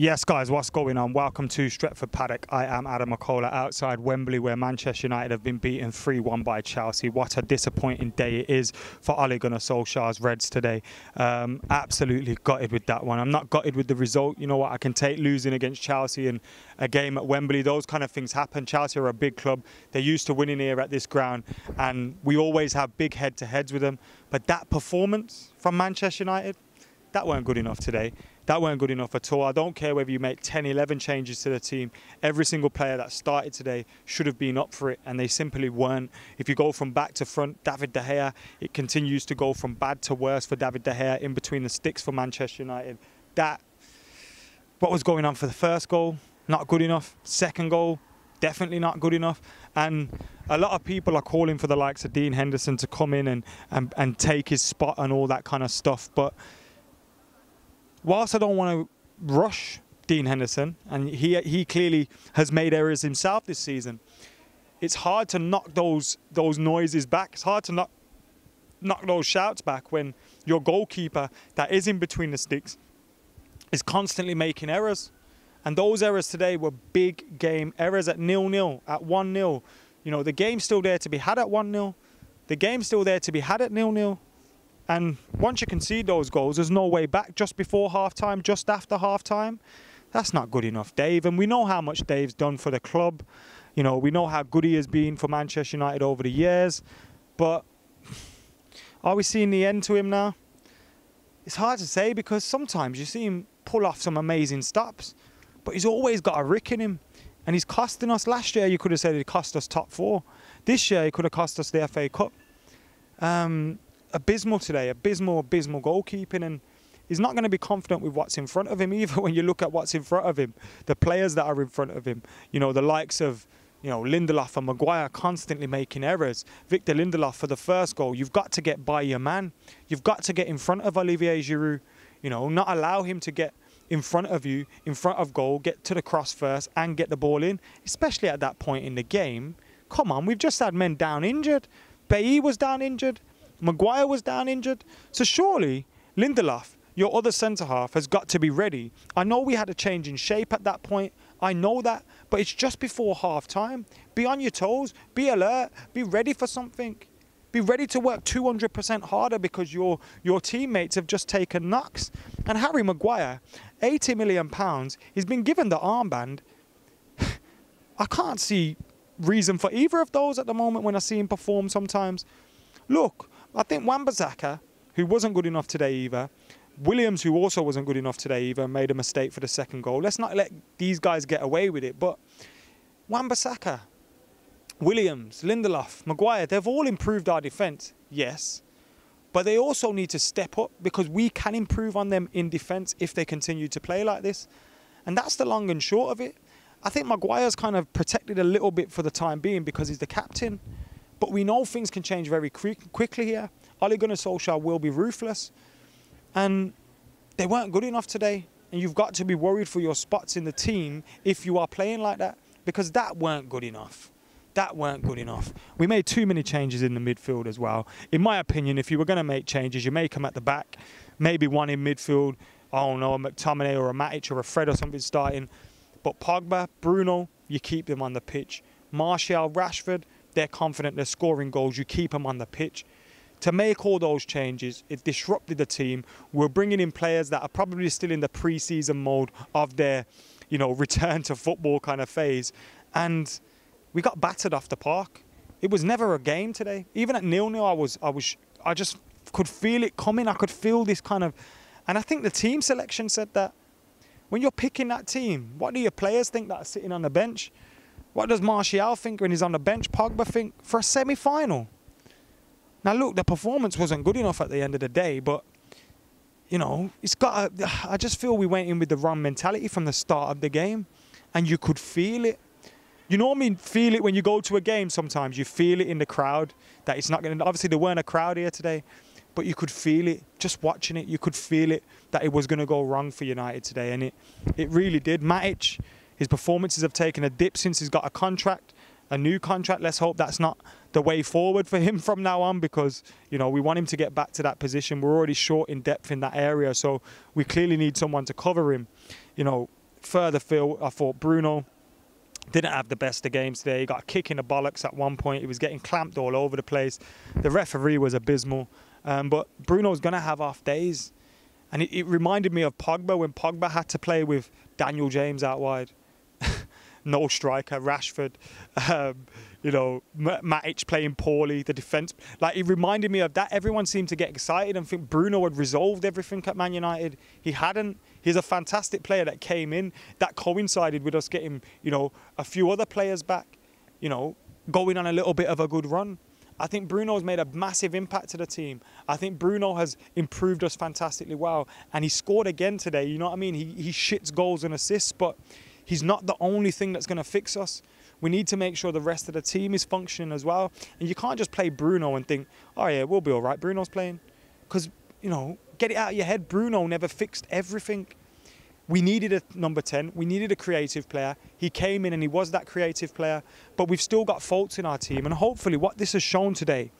Yes, guys, what's going on? Welcome to Stretford Paddock. I am Adam McKola outside Wembley, where Manchester United have been beaten 3 1 by Chelsea. What a disappointing day it is for Ole Gunnar Solskjaer's Reds today. Um, absolutely gutted with that one. I'm not gutted with the result. You know what? I can take losing against Chelsea in a game at Wembley. Those kind of things happen. Chelsea are a big club. They're used to winning here at this ground, and we always have big head to heads with them. But that performance from Manchester United, that weren't good enough today that weren't good enough at all. I don't care whether you make 10, 11 changes to the team. Every single player that started today should have been up for it, and they simply weren't. If you go from back to front, David De Gea, it continues to go from bad to worse for David De Gea in between the sticks for Manchester United. That, what was going on for the first goal, not good enough. Second goal, definitely not good enough. And a lot of people are calling for the likes of Dean Henderson to come in and, and, and take his spot and all that kind of stuff. But whilst I don't want to rush Dean Henderson, and he he clearly has made errors himself this season, it's hard to knock those those noises back. It's hard to knock knock those shouts back when your goalkeeper that is in between the sticks is constantly making errors. And those errors today were big game errors at nil nil, at one 0 You know, the game's still there to be had at one 0 The game's still there to be had at nil nil. And once you concede those goals, there's no way back just before half time, just after half time. That's not good enough, Dave. And we know how much Dave's done for the club. You know, we know how good he has been for Manchester United over the years. But are we seeing the end to him now? It's hard to say because sometimes you see him pull off some amazing stops, but he's always got a rick in him. And he's costing us. Last year, you could have said he cost us top four. This year, he could have cost us the FA Cup. Um, abysmal today, abysmal, abysmal goalkeeping, and he's not going to be confident with what's in front of him either. When you look at what's in front of him, the players that are in front of him, you know, the likes of you know, Lindelof and Maguire constantly making errors. Victor Lindelof for the first goal, you've got to get by your man. You've got to get in front of Olivier Giroud. You know, not allow him to get in front of you, in front of goal, get to the cross first and get the ball in, especially at that point in the game. Come on, we've just had men down injured. Bailly was down injured. Maguire was down injured. So surely Lindelof, your other centre half, has got to be ready. I know we had a change in shape at that point. I know that. But it's just before half time. Be on your toes. Be alert. Be ready for something. Be ready to work 200% harder because your your teammates have just taken knocks. And Harry Maguire, 80 million pounds, he's been given the armband. I can't see reason for either of those at the moment when I see him perform sometimes. Look, I think Wan-Bissaka, who wasn't good enough today either, Williams, who also wasn't good enough today either, made a mistake for the second goal. Let's not let these guys get away with it. But Wan-Bissaka, Williams, Lindelof, Maguire, they've all improved our defence, yes. But they also need to step up because we can improve on them in defence if they continue to play like this. And that's the long and short of it. I think Maguire's kind of protected a little bit for the time being because he's the captain. But we know things can change very quickly here. Ole Gunnar Solskjaer will be ruthless. And they weren't good enough today. And you've got to be worried for your spots in the team if you are playing like that. Because that weren't good enough. That weren't good enough. We made too many changes in the midfield as well. In my opinion, if you were going to make changes, you make them at the back. Maybe one in midfield. I don't know, a McTominay or a Matic or a Fred or something starting. But Pogba, Bruno, you keep them on the pitch. Martial, Rashford, they're confident they're scoring goals, you keep them on the pitch. To make all those changes, it disrupted the team. We're bringing in players that are probably still in the pre-season mode of their, you know, return to football kind of phase, and we got battered off the park. It was never a game today. Even at nil-nil, I was, I was, I just could feel it coming. I could feel this kind of, and I think the team selection said that. When you're picking that team, what do your players think that are sitting on the bench? What does Martial think when he's on the bench? Pogba think for a semi-final. Now look, the performance wasn't good enough at the end of the day, but you know, it's got. A, I just feel we went in with the wrong mentality from the start of the game, and you could feel it. You know what I mean? Feel it when you go to a game. Sometimes you feel it in the crowd that it's not going to. Obviously, there weren't a crowd here today, but you could feel it just watching it. You could feel it that it was going to go wrong for United today, and it it really did. Matic his performances have taken a dip since he's got a contract, a new contract. Let's hope that's not the way forward for him from now on because, you know, we want him to get back to that position. We're already short in depth in that area, so we clearly need someone to cover him. You know, further field, I thought Bruno didn't have the best of games today. He got a kick in the bollocks at one point. He was getting clamped all over the place. The referee was abysmal. Um, but Bruno's going to have off days. And it, it, reminded me of Pogba when Pogba had to play with Daniel James out wide. No striker, Rashford, um, you know, Matic playing poorly, the defence. Like, it reminded me of that. Everyone seemed to get excited and think Bruno had resolved everything at Man United. He hadn't. He's a fantastic player that came in. That coincided with us getting, you know, a few other players back, you know, going on a little bit of a good run. I think Bruno's made a massive impact to the team. I think Bruno has improved us fantastically well. And he scored again today. You know what I mean? He, he shits goals and assists, but he's not the only thing that's going to fix us. We need to make sure the rest of the team is functioning as well. And you can't just play Bruno and think, oh, yeah, we'll be all right. Bruno's playing. Because, you know, get it out of your head. Bruno never fixed everything. We needed a number 10. We needed a creative player. He came in and he was that creative player. But we've still got faults in our team. And hopefully, what this has shown today,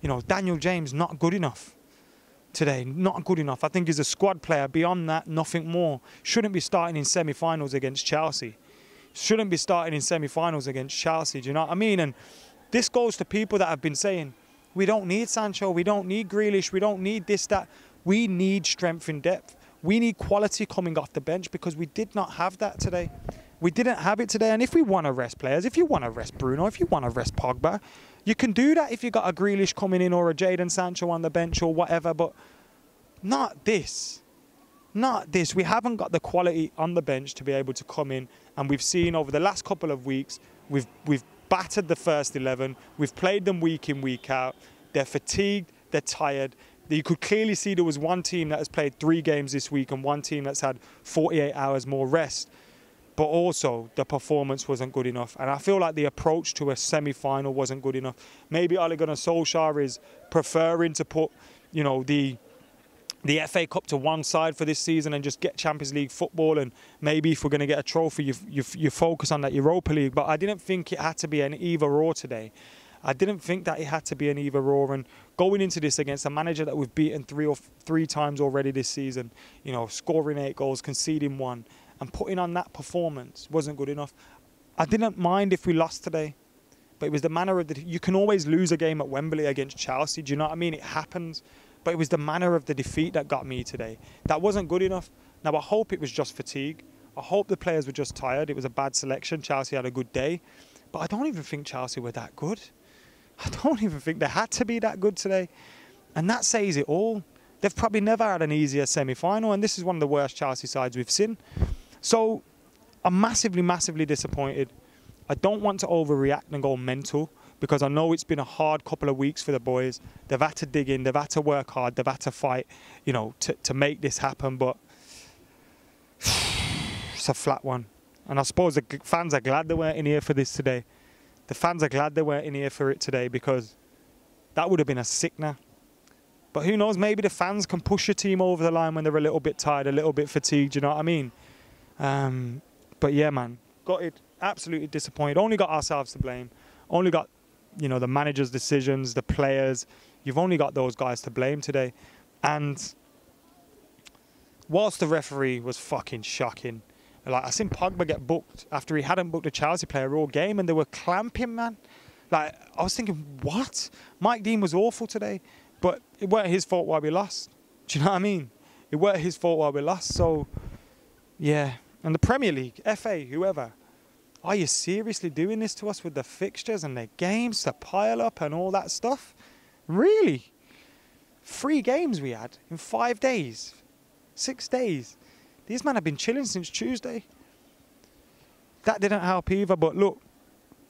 you know, Daniel James not good enough today. Not good enough. I think he's a squad player. Beyond that, nothing more. Shouldn't be starting in semi-finals against Chelsea. Shouldn't be starting in semi-finals against Chelsea. Do you know what I mean? And this goes to people that have been saying, we don't need Sancho, we don't need Grealish, we don't need this, that. We need strength in depth. We need quality coming off the bench because we did not have that today. We didn't have it today. And if we want to rest players, if you want to rest Bruno, if you want to rest Pogba, you can do that if you've got a Grealish coming in or a Jadon Sancho on the bench or whatever, but not this. Not this. We haven't got the quality on the bench to be able to come in. And we've seen over the last couple of weeks, we've we've battered the first 11. We've played them week in, week out. They're fatigued, they're tired. You could clearly see there was one team that has played three games this week and one team that's had 48 hours more rest but also the performance wasn't good enough. And I feel like the approach to a semi-final wasn't good enough. Maybe Ole Gunnar Solskjaer is preferring to put, you know, the the FA Cup to one side for this season and just get Champions League football. And maybe if we're going to get a trophy, you, you, you focus on that Europa League. But I didn't think it had to be an either or today. I didn't think that it had to be an either or. And going into this against a manager that we've beaten three or three times already this season, you know, scoring eight goals, conceding one, and putting on that performance wasn't good enough. I didn't mind if we lost today, but it was the manner of the. You can always lose a game at Wembley against Chelsea. Do you know what I mean? It happens, but it was the manner of the defeat that got me today. That wasn't good enough. Now I hope it was just fatigue. I hope the players were just tired. It was a bad selection. Chelsea had a good day, but I don't even think Chelsea were that good. I don't even think they had to be that good today, and that says it all. They've probably never had an easier semi-final, and this is one of the worst Chelsea sides we've seen. So I'm massively, massively disappointed. I don't want to overreact and go mental because I know it's been a hard couple of weeks for the boys. They've had to dig in, they've had to work hard, they've had to fight, you know, to, to make this happen. But it's a flat one. And I suppose the fans are glad they weren't in here for this today. The fans are glad they weren't in here for it today because that would have been a sickener. But who knows, maybe the fans can push a team over the line when they're a little bit tired, a little bit fatigued, you know what I mean? Um, but yeah, man, got it. Absolutely disappointed. Only got ourselves to blame. Only got, you know, the manager's decisions, the players. You've only got those guys to blame today. And whilst the referee was fucking shocking, like I seen Pogba get booked after he hadn't booked a Chelsea player all game, and they were clamping, man. Like I was thinking, what? Mike Dean was awful today, but it weren't his fault why we lost. Do you know what I mean? It weren't his fault why we lost. So, yeah, and the Premier League, FA, whoever, are you seriously doing this to us with the fixtures and the games to pile up and all that stuff? Really? Three games we had in five days, six days. These men have been chilling since Tuesday. That didn't help either, but look,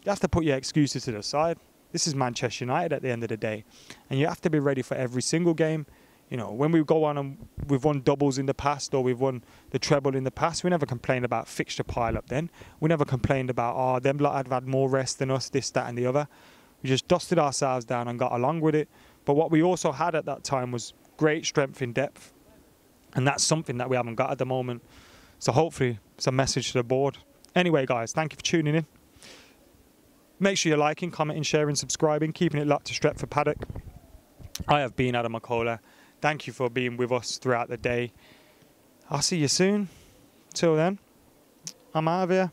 you have to put your excuses to the side. This is Manchester United at the end of the day. And you have to be ready for every single game. You know, when we go on and we've won doubles in the past or we've won the treble in the past, we never complained about fixture pile up then. We never complained about, oh, them lot have had more rest than us, this, that, and the other. We just dusted ourselves down and got along with it. But what we also had at that time was great strength in depth. And that's something that we haven't got at the moment. So hopefully it's a message to the board. Anyway, guys, thank you for tuning in. Make sure you're liking, commenting, sharing, subscribing, keeping it locked to Stretford Paddock. I have been Adam McKola. Thank you for being with us throughout the day. I'll see you soon. Till then. I'm out of here.